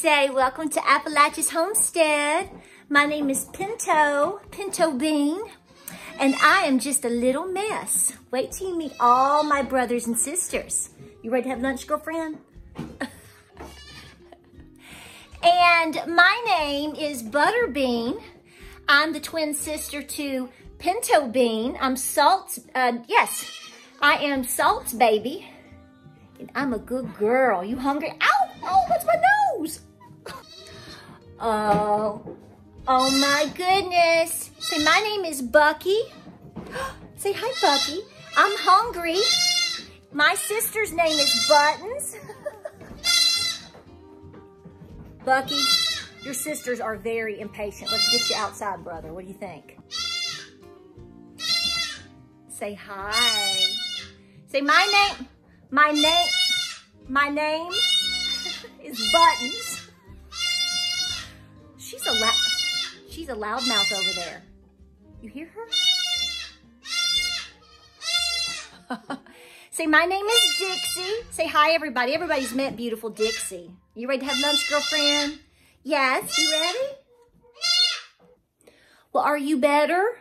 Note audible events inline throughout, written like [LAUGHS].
Say, welcome to Appalachia's Homestead. My name is Pinto, Pinto Bean, and I am just a little mess. Wait till you meet all my brothers and sisters. You ready to have lunch, girlfriend? [LAUGHS] and my name is Butterbean. I'm the twin sister to Pinto Bean. I'm Salt, uh, yes, I am Salt's baby. And I'm a good girl. You hungry? Ow! Oh, what's my nose? Oh, oh my goodness. Say, my name is Bucky. [GASPS] Say hi, Bucky. I'm hungry. My sister's name is Buttons. [LAUGHS] Bucky, your sisters are very impatient. Let's get you outside, brother. What do you think? Say hi. Say my name, my name, my name [LAUGHS] is Buttons. She's a loudmouth over there. You hear her? [LAUGHS] Say, my name is Dixie. Say hi, everybody. Everybody's met beautiful Dixie. You ready to have lunch, girlfriend? Yes, you ready? Well, are you better?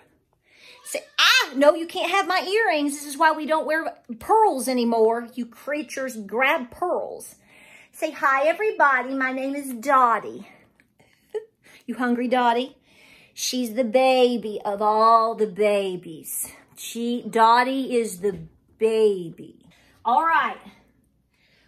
Say, ah, no, you can't have my earrings. This is why we don't wear pearls anymore. You creatures grab pearls. Say hi, everybody. My name is Dottie. [LAUGHS] you hungry, Dottie? She's the baby of all the babies. She, Dottie is the baby. All right.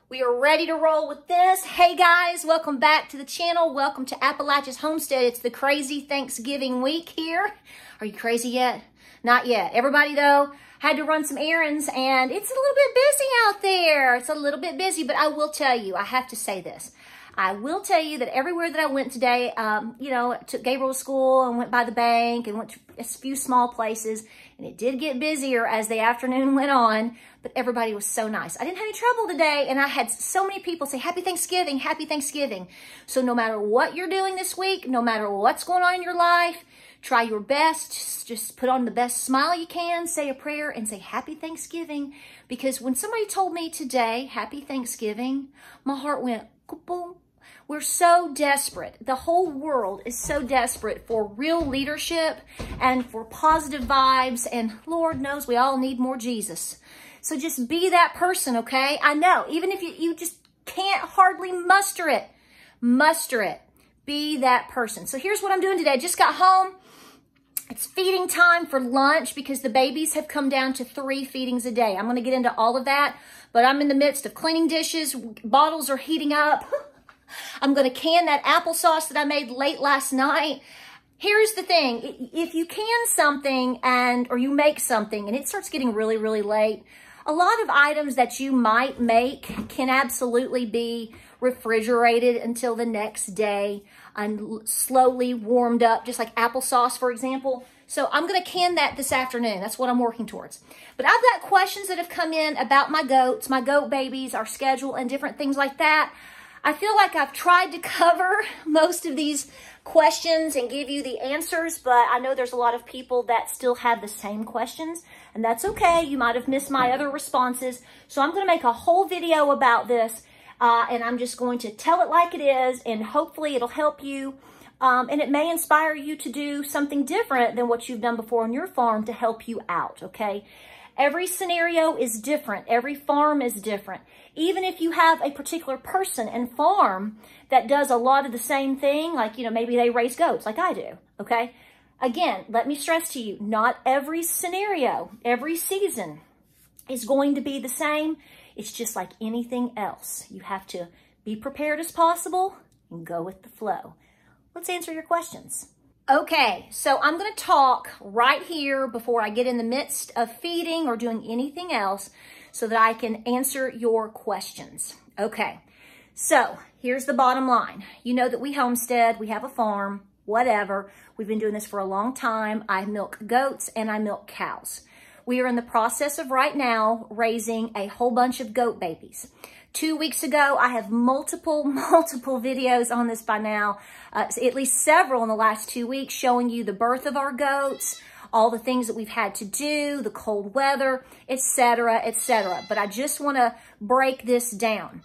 We are ready to roll with this. Hey guys, welcome back to the channel. Welcome to Appalachia's Homestead. It's the crazy Thanksgiving week here. Are you crazy yet? Not yet. Everybody though, had to run some errands and it's a little bit busy out there. It's a little bit busy, but I will tell you, I have to say this. I will tell you that everywhere that I went today, um, you know, took Gabriel to school and went by the bank and went to a few small places. And it did get busier as the afternoon [LAUGHS] went on, but everybody was so nice. I didn't have any trouble today, and I had so many people say, Happy Thanksgiving, Happy Thanksgiving. So no matter what you're doing this week, no matter what's going on in your life, Try your best. Just put on the best smile you can, say a prayer, and say Happy Thanksgiving. Because when somebody told me today, Happy Thanksgiving, my heart went boom. We're so desperate. The whole world is so desperate for real leadership and for positive vibes. And Lord knows we all need more Jesus. So just be that person, okay? I know, even if you, you just can't hardly muster it, muster it. Be that person. So here's what I'm doing today. I just got home. It's feeding time for lunch because the babies have come down to three feedings a day. I'm going to get into all of that, but I'm in the midst of cleaning dishes. Bottles are heating up. I'm going to can that applesauce that I made late last night. Here's the thing. If you can something and, or you make something and it starts getting really, really late, a lot of items that you might make can absolutely be refrigerated until the next day and slowly warmed up, just like applesauce, for example. So I'm going to can that this afternoon. That's what I'm working towards. But I've got questions that have come in about my goats, my goat babies, our schedule, and different things like that. I feel like I've tried to cover [LAUGHS] most of these questions and give you the answers, but I know there's a lot of people that still have the same questions, and that's okay. You might have missed my other responses. So I'm going to make a whole video about this uh, and I'm just going to tell it like it is, and hopefully it'll help you. Um, and it may inspire you to do something different than what you've done before on your farm to help you out, okay? Every scenario is different. Every farm is different. Even if you have a particular person and farm that does a lot of the same thing, like, you know, maybe they raise goats like I do, okay? Again, let me stress to you, not every scenario, every season is going to be the same. It's just like anything else. You have to be prepared as possible and go with the flow. Let's answer your questions. Okay, so I'm going to talk right here before I get in the midst of feeding or doing anything else so that I can answer your questions. Okay, so here's the bottom line. You know that we homestead, we have a farm, whatever. We've been doing this for a long time. I milk goats and I milk cows. We are in the process of right now raising a whole bunch of goat babies. Two weeks ago, I have multiple, [LAUGHS] multiple videos on this by now, uh, at least several in the last two weeks, showing you the birth of our goats, all the things that we've had to do, the cold weather, etc., etc. But I just want to break this down.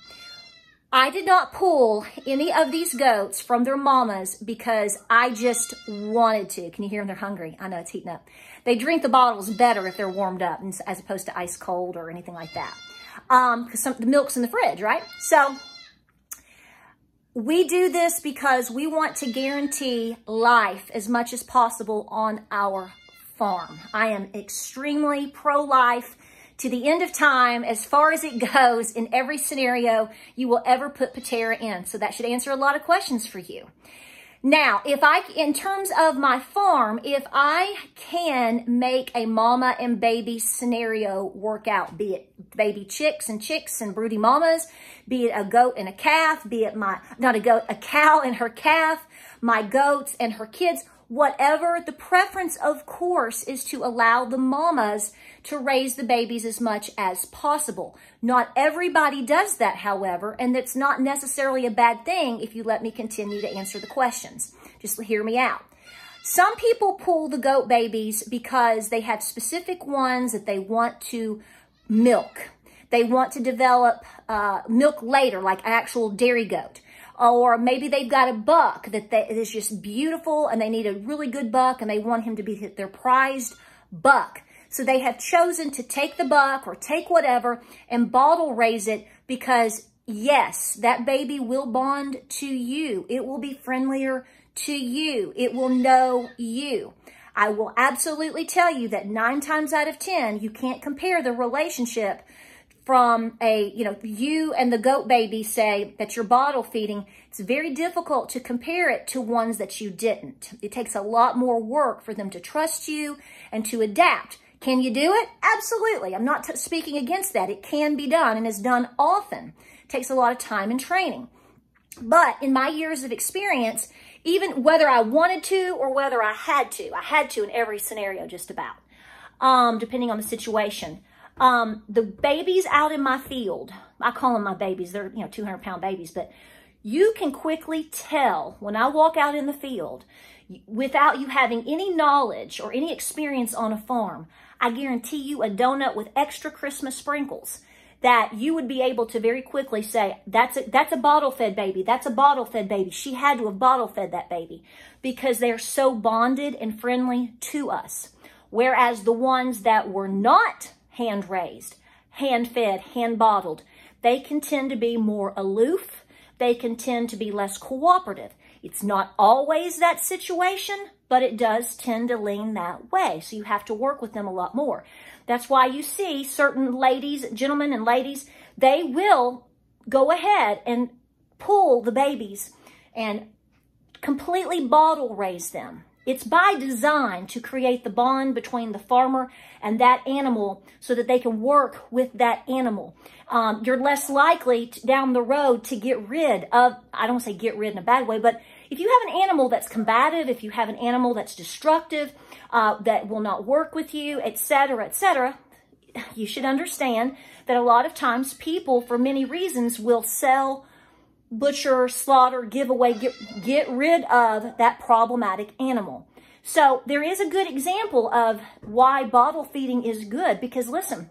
I did not pull any of these goats from their mamas because I just wanted to. Can you hear them? They're hungry. I know it's heating up. They drink the bottles better if they're warmed up as opposed to ice cold or anything like that. Um, because some the milk's in the fridge, right? So we do this because we want to guarantee life as much as possible on our farm. I am extremely pro-life to the end of time as far as it goes in every scenario you will ever put Patara in. So that should answer a lot of questions for you. Now, if I, in terms of my farm, if I can make a mama and baby scenario work out, be it baby chicks and chicks and broody mamas, be it a goat and a calf, be it my, not a goat, a cow and her calf, my goats and her kids, whatever. The preference, of course, is to allow the mamas to raise the babies as much as possible. Not everybody does that, however, and that's not necessarily a bad thing if you let me continue to answer the questions. Just hear me out. Some people pull the goat babies because they have specific ones that they want to milk. They want to develop uh, milk later, like actual dairy goat or maybe they've got a buck that they, is just beautiful and they need a really good buck and they want him to be their prized buck. So they have chosen to take the buck or take whatever and bottle raise it because yes, that baby will bond to you. It will be friendlier to you. It will know you. I will absolutely tell you that nine times out of 10, you can't compare the relationship from a, you know, you and the goat baby say that you're bottle feeding, it's very difficult to compare it to ones that you didn't. It takes a lot more work for them to trust you and to adapt. Can you do it? Absolutely. I'm not speaking against that. It can be done and is done often. It takes a lot of time and training. But in my years of experience, even whether I wanted to or whether I had to, I had to in every scenario just about, um, depending on the situation. Um, the babies out in my field, I call them my babies. They're, you know, 200 pound babies, but you can quickly tell when I walk out in the field without you having any knowledge or any experience on a farm. I guarantee you a donut with extra Christmas sprinkles that you would be able to very quickly say, that's a, that's a bottle fed baby. That's a bottle fed baby. She had to have bottle fed that baby because they're so bonded and friendly to us. Whereas the ones that were not hand raised, hand fed, hand bottled. They can tend to be more aloof. They can tend to be less cooperative. It's not always that situation, but it does tend to lean that way. So you have to work with them a lot more. That's why you see certain ladies, gentlemen and ladies, they will go ahead and pull the babies and completely bottle raise them. It's by design to create the bond between the farmer and that animal so that they can work with that animal. Um, you're less likely to, down the road to get rid of, I don't say get rid in a bad way, but if you have an animal that's combative, if you have an animal that's destructive, uh, that will not work with you, etc., etc., you should understand that a lot of times people, for many reasons, will sell butcher, slaughter, give away, get, get rid of that problematic animal. So there is a good example of why bottle feeding is good because listen,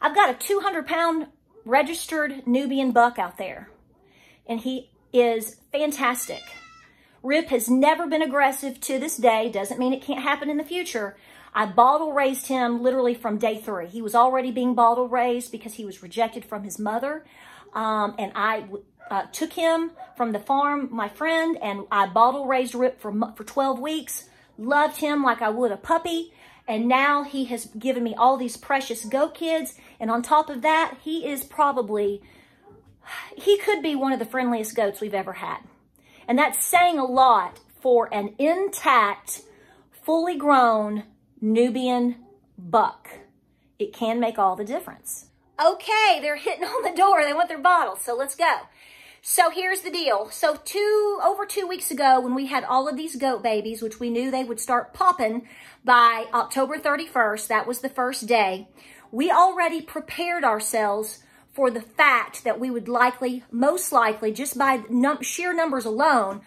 I've got a 200 pound registered Nubian buck out there and he is fantastic. Rip has never been aggressive to this day. Doesn't mean it can't happen in the future. I bottle raised him literally from day three. He was already being bottle raised because he was rejected from his mother. Um, and I uh, took him from the farm, my friend, and I bottle raised Rip for, for 12 weeks, loved him like I would a puppy. And now he has given me all these precious goat kids. And on top of that, he is probably, he could be one of the friendliest goats we've ever had. And that's saying a lot for an intact, fully grown Nubian buck. It can make all the difference. Okay, they're hitting on the door. They want their bottle, so let's go. So here's the deal. So two, over two weeks ago when we had all of these goat babies, which we knew they would start popping by October 31st, that was the first day, we already prepared ourselves for the fact that we would likely, most likely, just by num sheer numbers alone,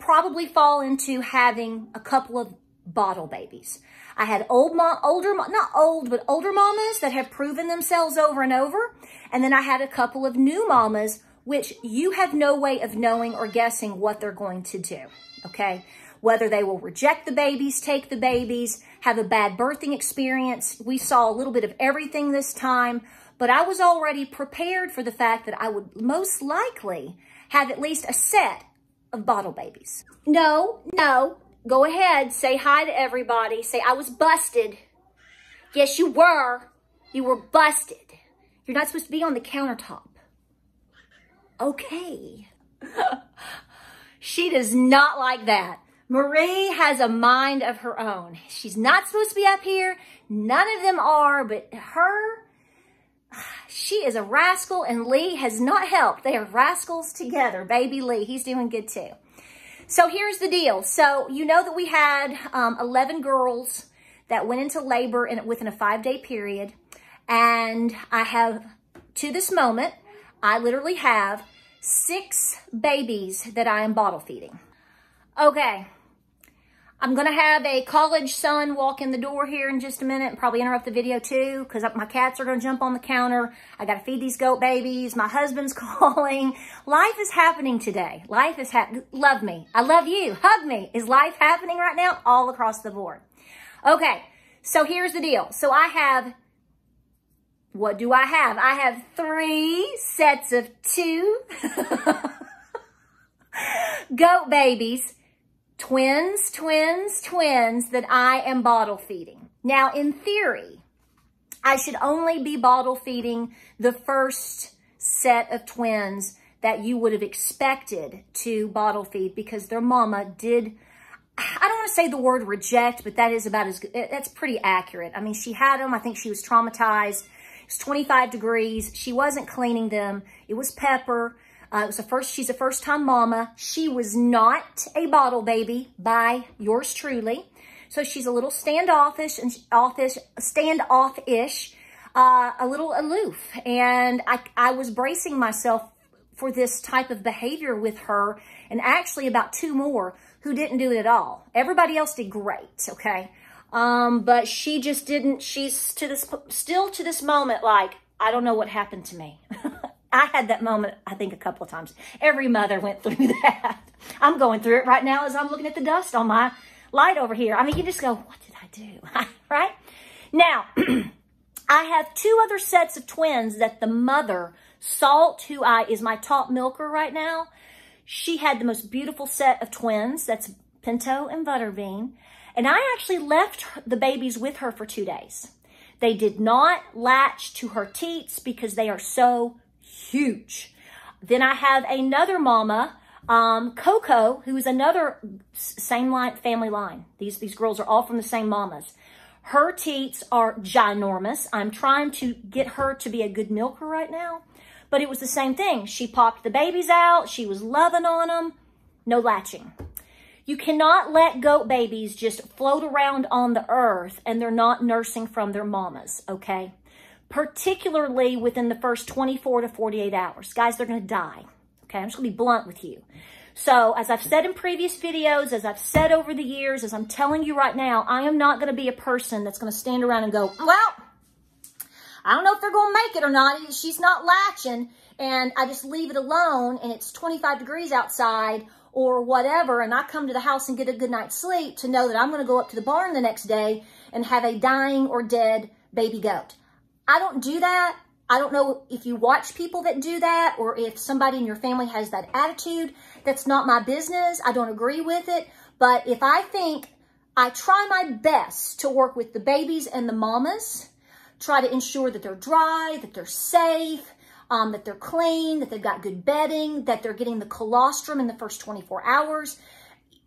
probably fall into having a couple of bottle babies. I had old mom, older, not old, but older mamas that have proven themselves over and over. And then I had a couple of new mamas which you have no way of knowing or guessing what they're going to do, okay? Whether they will reject the babies, take the babies, have a bad birthing experience. We saw a little bit of everything this time, but I was already prepared for the fact that I would most likely have at least a set of bottle babies. No, no, go ahead, say hi to everybody. Say, I was busted. Yes, you were. You were busted. You're not supposed to be on the countertop. Okay. she does not like that. Marie has a mind of her own. She's not supposed to be up here. None of them are, but her, she is a rascal and Lee has not helped. They are rascals together. Baby Lee, he's doing good too. So here's the deal. So you know that we had um, 11 girls that went into labor in, within a five-day period. And I have, to this moment, I literally have six babies that I am bottle feeding. Okay, I'm going to have a college son walk in the door here in just a minute and probably interrupt the video too because my cats are going to jump on the counter. I got to feed these goat babies. My husband's [LAUGHS] calling. Life is happening today. Life is happening. Love me. I love you. Hug me. Is life happening right now? All across the board. Okay, so here's the deal. So I have, what do I have? I have three sets of two [LAUGHS] goat babies twins, twins, twins that I am bottle feeding. Now, in theory, I should only be bottle feeding the first set of twins that you would have expected to bottle feed because their mama did, I don't want to say the word reject, but that is about as good, that's pretty accurate. I mean, she had them. I think she was traumatized. It's 25 degrees. She wasn't cleaning them. It was pepper. Uh, it was a first, she's a first time mama. She was not a bottle baby by yours truly. So she's a little standoffish and offish, standoffish, uh, a little aloof. And I, I was bracing myself for this type of behavior with her and actually about two more who didn't do it at all. Everybody else did great, okay? Um, but she just didn't, she's to this, still to this moment, like, I don't know what happened to me. [LAUGHS] I had that moment, I think, a couple of times. Every mother went through [LAUGHS] that. I'm going through it right now as I'm looking at the dust on my light over here. I mean, you just go, what did I do? [LAUGHS] right? Now, [CLEARS THROAT] I have two other sets of twins that the mother, Salt, who I is my top milker right now, she had the most beautiful set of twins. That's Pinto and Butterbean. And I actually left the babies with her for two days. They did not latch to her teats because they are so huge. Then I have another mama, um, Coco, who is another same line, family line. These, these girls are all from the same mamas. Her teats are ginormous. I'm trying to get her to be a good milker right now. But it was the same thing. She popped the babies out. She was loving on them. No latching. You cannot let goat babies just float around on the earth and they're not nursing from their mamas, okay? particularly within the first 24 to 48 hours. Guys, they're going to die. Okay, I'm just going to be blunt with you. So as I've said in previous videos, as I've said over the years, as I'm telling you right now, I am not going to be a person that's going to stand around and go, well, I don't know if they're going to make it or not. She's not latching. And I just leave it alone and it's 25 degrees outside or whatever. And I come to the house and get a good night's sleep to know that I'm going to go up to the barn the next day and have a dying or dead baby goat. I don't do that. I don't know if you watch people that do that or if somebody in your family has that attitude. That's not my business. I don't agree with it. But if I think I try my best to work with the babies and the mamas, try to ensure that they're dry, that they're safe, um, that they're clean, that they've got good bedding, that they're getting the colostrum in the first 24 hours.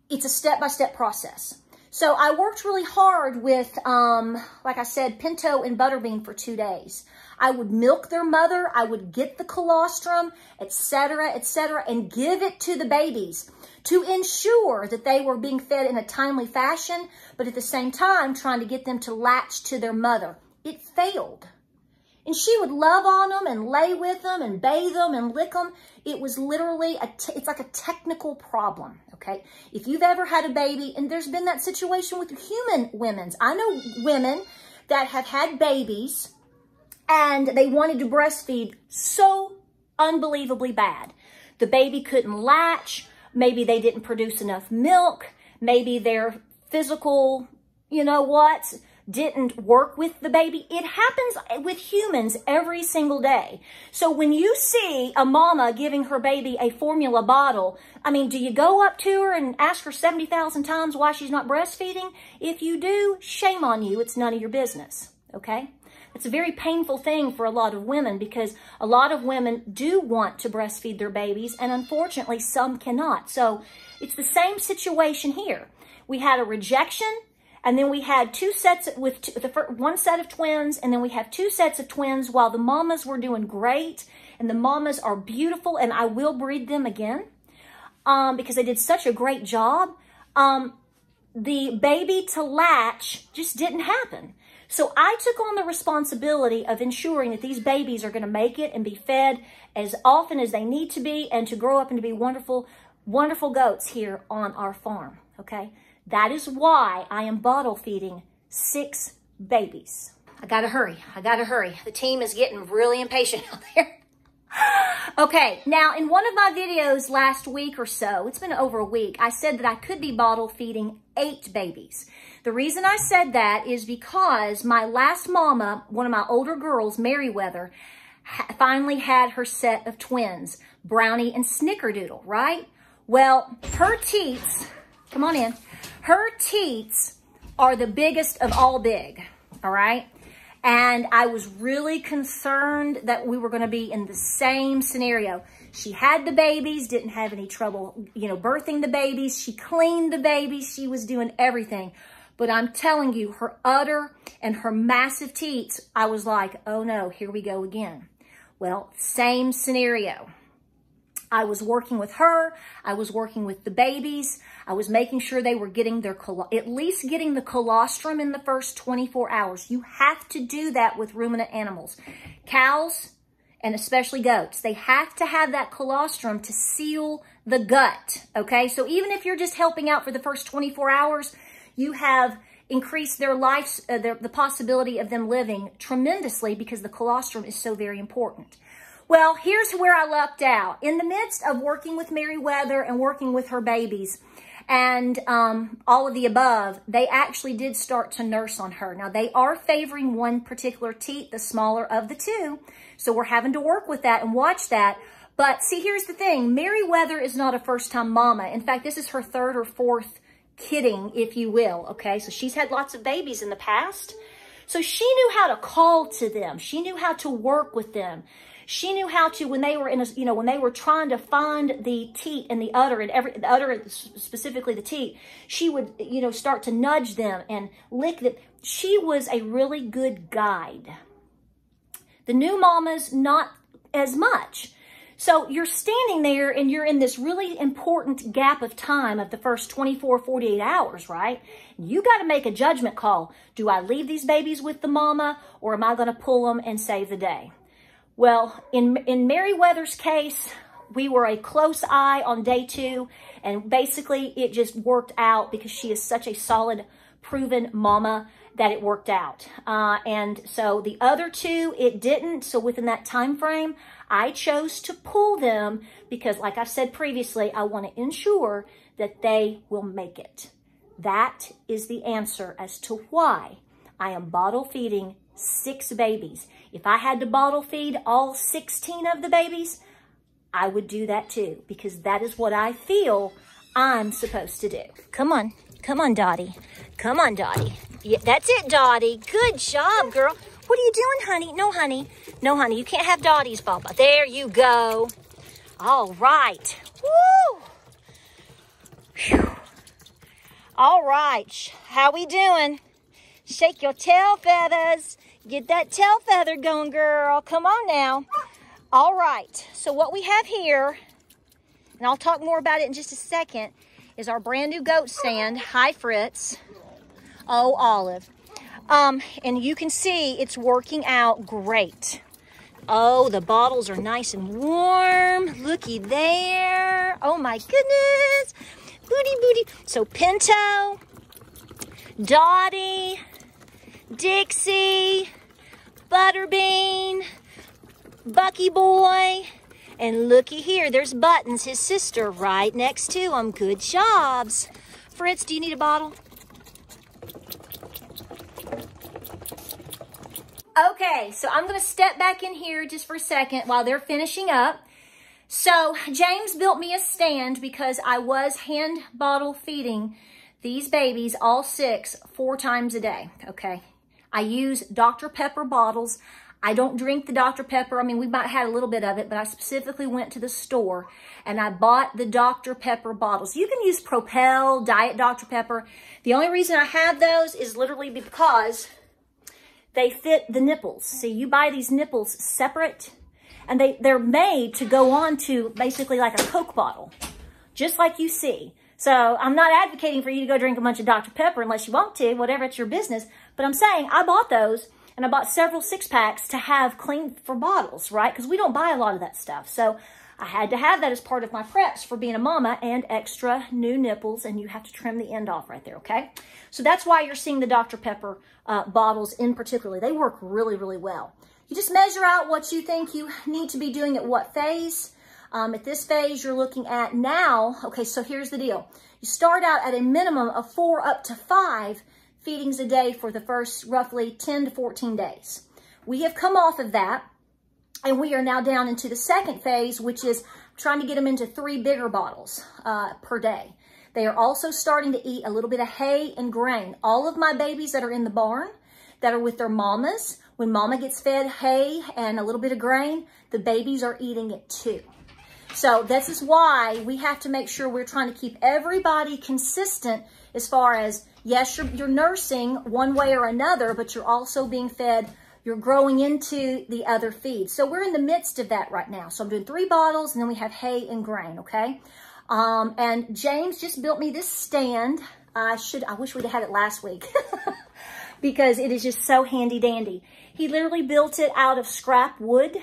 It's a step-by-step -step process. So I worked really hard with, um, like I said, Pinto and Butterbean for two days. I would milk their mother. I would get the colostrum, etc., etc., and give it to the babies to ensure that they were being fed in a timely fashion, but at the same time, trying to get them to latch to their mother. It failed. And she would love on them and lay with them and bathe them and lick them. It was literally, a it's like a technical problem, okay? If you've ever had a baby, and there's been that situation with human women's. I know women that have had babies and they wanted to breastfeed so unbelievably bad. The baby couldn't latch. Maybe they didn't produce enough milk. Maybe their physical, you know what, didn't work with the baby. It happens with humans every single day. So when you see a mama giving her baby a formula bottle, I mean, do you go up to her and ask her 70,000 times why she's not breastfeeding? If you do, shame on you. It's none of your business. Okay? It's a very painful thing for a lot of women because a lot of women do want to breastfeed their babies and unfortunately some cannot. So it's the same situation here. We had a rejection and then we had two sets with two, the first, one set of twins, and then we have two sets of twins while the mamas were doing great. And the mamas are beautiful, and I will breed them again um, because they did such a great job. Um, the baby to latch just didn't happen. So I took on the responsibility of ensuring that these babies are going to make it and be fed as often as they need to be and to grow up and to be wonderful, wonderful goats here on our farm. Okay. That is why I am bottle feeding six babies. I gotta hurry. I gotta hurry. The team is getting really impatient [LAUGHS] out there. [LAUGHS] okay, now in one of my videos last week or so, it's been over a week, I said that I could be bottle feeding eight babies. The reason I said that is because my last mama, one of my older girls, Meriwether, finally had her set of twins, Brownie and Snickerdoodle, right? Well, her teats, come on in, her teats are the biggest of all big, all right? And I was really concerned that we were going to be in the same scenario. She had the babies, didn't have any trouble, you know, birthing the babies. She cleaned the babies. She was doing everything. But I'm telling you, her udder and her massive teats, I was like, oh no, here we go again. Well, same scenario. I was working with her. I was working with the babies. I was making sure they were getting their, at least getting the colostrum in the first 24 hours. You have to do that with ruminant animals. Cows, and especially goats, they have to have that colostrum to seal the gut, okay? So even if you're just helping out for the first 24 hours, you have increased their life, uh, the possibility of them living tremendously because the colostrum is so very important. Well, here's where I lucked out. In the midst of working with Meriwether and working with her babies and um, all of the above, they actually did start to nurse on her. Now, they are favoring one particular teat, the smaller of the two. So we're having to work with that and watch that. But see, here's the thing. Meriwether is not a first-time mama. In fact, this is her third or fourth kidding, if you will, okay? So she's had lots of babies in the past. So she knew how to call to them. She knew how to work with them. She knew how to, when they were in a, you know, when they were trying to find the teat and the udder and every, the udder, specifically the teat, she would, you know, start to nudge them and lick them. She was a really good guide. The new mamas, not as much. So you're standing there and you're in this really important gap of time of the first 24, 48 hours, right? You got to make a judgment call. Do I leave these babies with the mama or am I going to pull them and save the day? Well, in, in Meriwether's case, we were a close eye on day two, and basically it just worked out because she is such a solid, proven mama that it worked out. Uh, and so the other two, it didn't. So within that time frame, I chose to pull them because, like I said previously, I want to ensure that they will make it. That is the answer as to why I am bottle feeding six babies. If I had to bottle feed all 16 of the babies, I would do that too because that is what I feel I'm supposed to do. Come on. Come on, Dottie. Come on, Dottie. Yeah, that's it, Dottie. Good job, girl. What are you doing, honey? No, honey. No, honey. You can't have Dottie's Baba. There you go. All right. Woo! Whew. All right. How we doing? Shake your tail feathers. Get that tail feather going, girl. Come on now. All right. So what we have here, and I'll talk more about it in just a second, is our brand new goat stand. Hi, Fritz. Oh, Olive. Um, and you can see it's working out great. Oh, the bottles are nice and warm. Looky there. Oh my goodness. Booty, booty. So Pinto, Dottie, Dixie, Butterbean, Bucky Boy, And looky here, there's Buttons, his sister, right next to him. Good jobs. Fritz, do you need a bottle? Okay, so I'm to step back in here just for a second while they're finishing up. So James built me a stand because I was hand bottle feeding these babies, all six, four times a day, okay? I use Dr. Pepper bottles. I don't drink the Dr. Pepper. I mean, we might have had a little bit of it, but I specifically went to the store and I bought the Dr. Pepper bottles. You can use Propel, Diet Dr. Pepper. The only reason I have those is literally because they fit the nipples. See, you buy these nipples separate and they, they're made to go on to basically like a Coke bottle, just like you see. So I'm not advocating for you to go drink a bunch of Dr. Pepper unless you want to, whatever, it's your business. But I'm saying I bought those and I bought several six packs to have clean for bottles, right? Because we don't buy a lot of that stuff. So I had to have that as part of my preps for being a mama and extra new nipples, and you have to trim the end off right there, okay? So that's why you're seeing the Dr. Pepper uh, bottles in particular. They work really, really well. You just measure out what you think you need to be doing at what phase. Um, at this phase, you're looking at now, okay, so here's the deal. You start out at a minimum of four up to five feedings a day for the first roughly 10 to 14 days. We have come off of that and we are now down into the second phase, which is trying to get them into three bigger bottles uh, per day. They are also starting to eat a little bit of hay and grain. All of my babies that are in the barn, that are with their mamas, when mama gets fed hay and a little bit of grain, the babies are eating it too. So this is why we have to make sure we're trying to keep everybody consistent as far as, yes, you're, you're nursing one way or another, but you're also being fed you're growing into the other feed. So we're in the midst of that right now. So I'm doing three bottles and then we have hay and grain, okay? Um, and James just built me this stand. I should, I wish we'd had it last week [LAUGHS] because it is just so handy dandy. He literally built it out of scrap wood.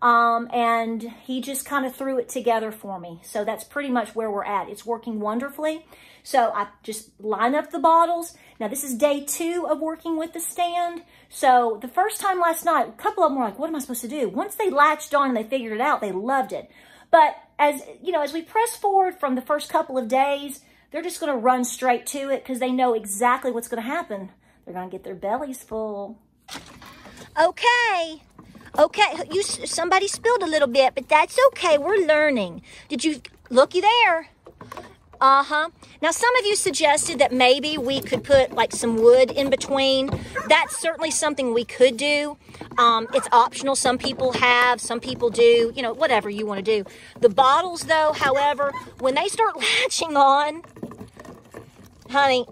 Um, and he just kind of threw it together for me. So that's pretty much where we're at. It's working wonderfully. So I just line up the bottles. Now this is day two of working with the stand. So the first time last night, a couple of them were like, what am I supposed to do? Once they latched on and they figured it out, they loved it. But as, you know, as we press forward from the first couple of days, they're just going to run straight to it because they know exactly what's going to happen. They're going to get their bellies full. Okay. Okay, you somebody spilled a little bit, but that's okay. We're learning. Did you looky there? Uh-huh. Now, some of you suggested that maybe we could put like some wood in between. That's certainly something we could do. Um, it's optional. Some people have, some people do, you know, whatever you want to do. The bottles, though, however, when they start [LAUGHS] latching on, honey,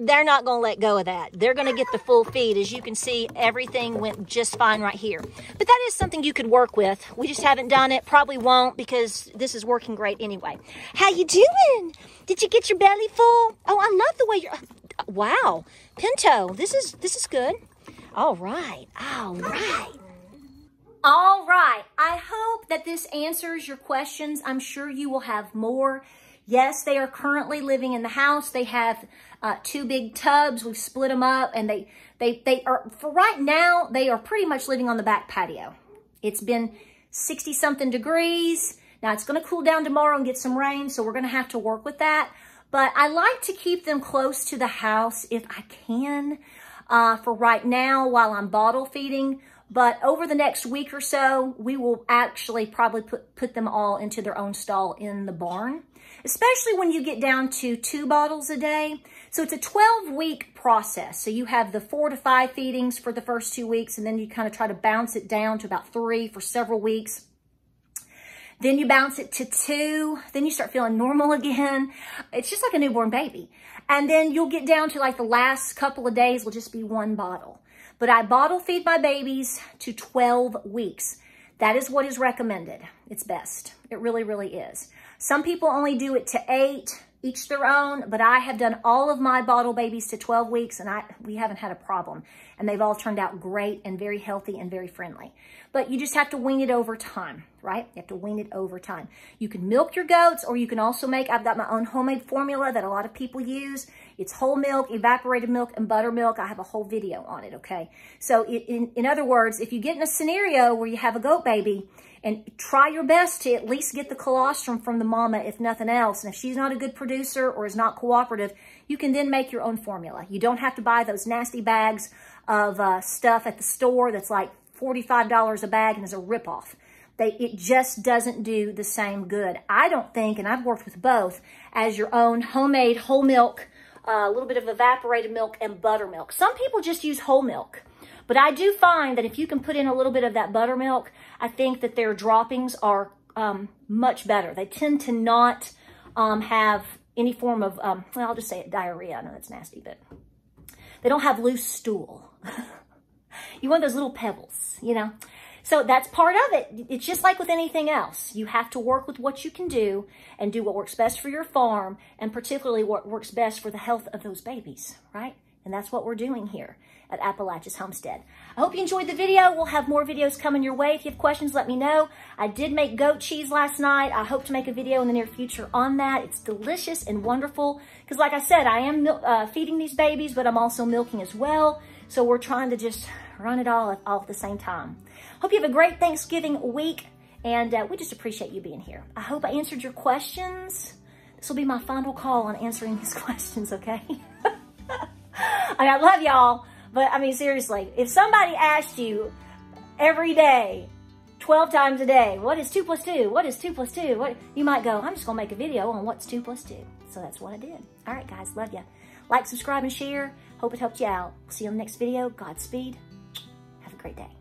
they're not going to let go of that. They're going to get the full feed. As you can see, everything went just fine right here. But that is something you could work with. We just haven't done it. Probably won't because this is working great anyway. How you doing? Did you get your belly full? Oh, I love the way you're... Uh, wow. Pinto, this is, this is good. All right. All right. All right. I hope that this answers your questions. I'm sure you will have more. Yes, they are currently living in the house. They have uh, two big tubs. We've split them up and they, they, they are, for right now, they are pretty much living on the back patio. It's been 60 something degrees. Now it's going to cool down tomorrow and get some rain, so we're going to have to work with that. But I like to keep them close to the house if I can uh, for right now while I'm bottle feeding. But over the next week or so, we will actually probably put, put them all into their own stall in the barn, especially when you get down to two bottles a day. So it's a 12 week process. So you have the four to five feedings for the first two weeks, and then you kind of try to bounce it down to about three for several weeks. Then you bounce it to two. Then you start feeling normal [LAUGHS] again. It's just like a newborn baby. And then you'll get down to like the last couple of days will just be one bottle. But I bottle feed my babies to 12 weeks. That is what is recommended. It's best. It really, really is. Some people only do it to eight, each their own, but I have done all of my bottle babies to 12 weeks and I we haven't had a problem. And they've all turned out great and very healthy and very friendly. But you just have to wean it over time, right? You have to wean it over time. You can milk your goats or you can also make, I've got my own homemade formula that a lot of people use. It's whole milk, evaporated milk, and buttermilk. I have a whole video on it, okay? So in, in other words, if you get in a scenario where you have a goat baby and try your best to at least get the colostrum from the mama, if nothing else. And if she's not a good producer or is not cooperative, you can then make your own formula. You don't have to buy those nasty bags of uh, stuff at the store that's like $45 a bag and is a ripoff. They, it just doesn't do the same good. I don't think, and I've worked with both, as your own homemade whole milk, uh, a little bit of evaporated milk and buttermilk. Some people just use whole milk. But I do find that if you can put in a little bit of that buttermilk, I think that their droppings are um, much better. They tend to not um, have any form of, um, well, I'll just say it, diarrhea. I know that's nasty, but they don't have loose stool. [LAUGHS] you want those little pebbles, you know? So that's part of it. It's just like with anything else. You have to work with what you can do and do what works best for your farm and particularly what works best for the health of those babies, right? And that's what we're doing here at Appalachia's Homestead. I hope you enjoyed the video. We'll have more videos coming your way. If you have questions, let me know. I did make goat cheese last night. I hope to make a video in the near future on that. It's delicious and wonderful because like I said, I am uh, feeding these babies, but I'm also milking as well. So we're trying to just run it all, all at the same time. Hope you have a great Thanksgiving week and uh, we just appreciate you being here. I hope I answered your questions. This will be my final call on answering these [LAUGHS] questions, okay? [LAUGHS] I, love y'all, but I mean, seriously, if somebody asked you every day, 12 times a day, what is 2 plus 2? What is 2 plus 2? What You might go, I'm just to make a video on what's 2 plus 2. So that's what I did. All right, guys, love you. Like, subscribe, and share. Hope it helped you out. See you on the next video. Godspeed. Have a great day.